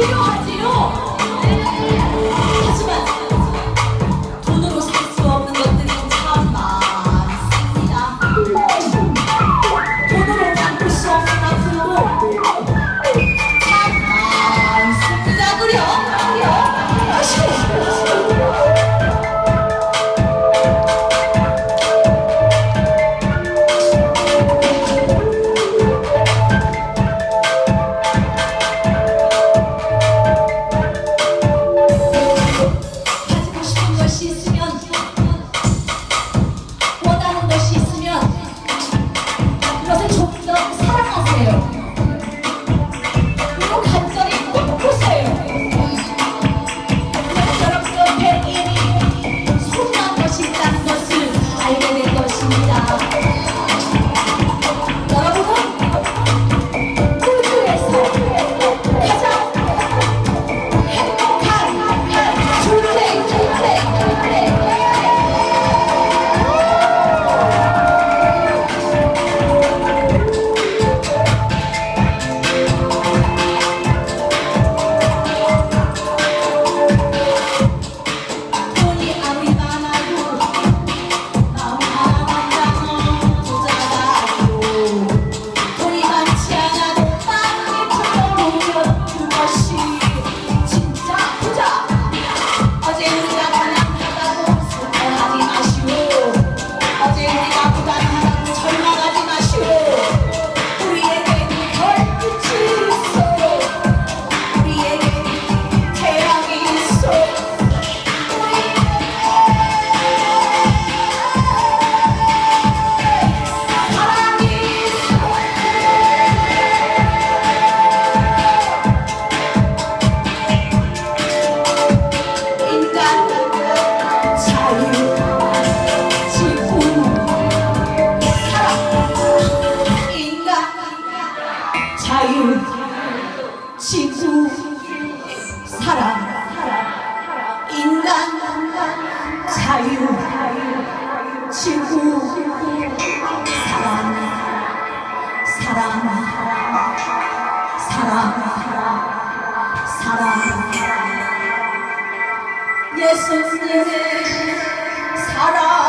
you know what? 예수님의 사랑